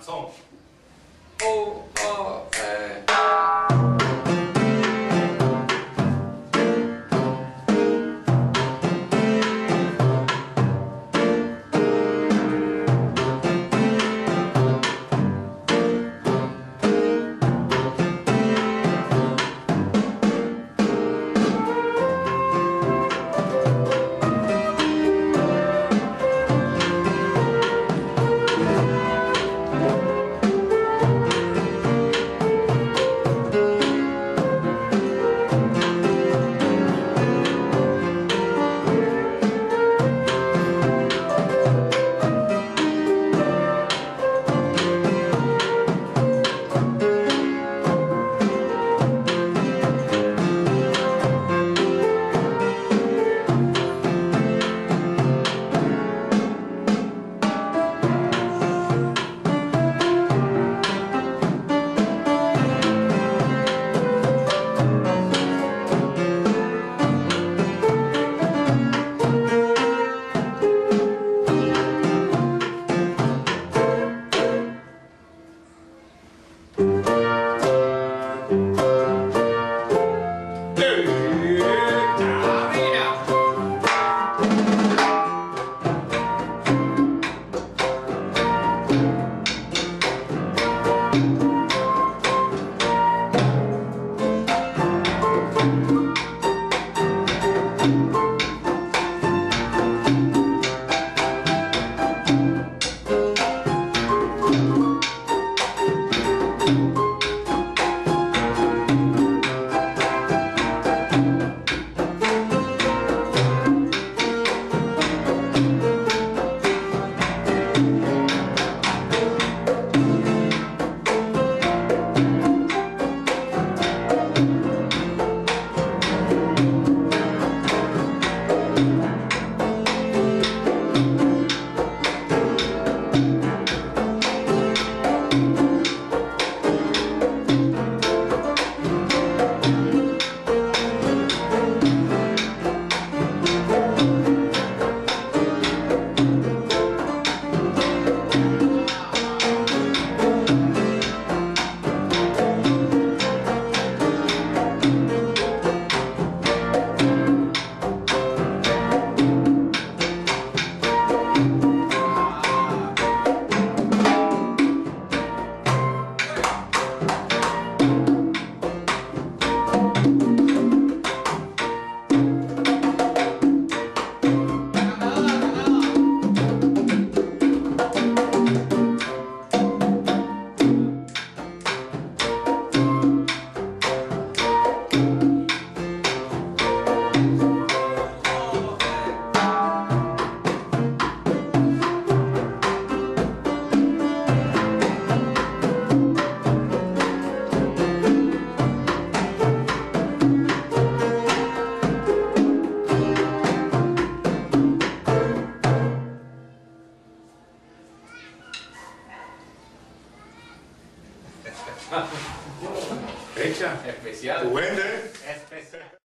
Danzón. Oh, oh, eh. Hey! Hecha. Especial. Tu vende. Especial.